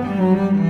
Mm-hmm.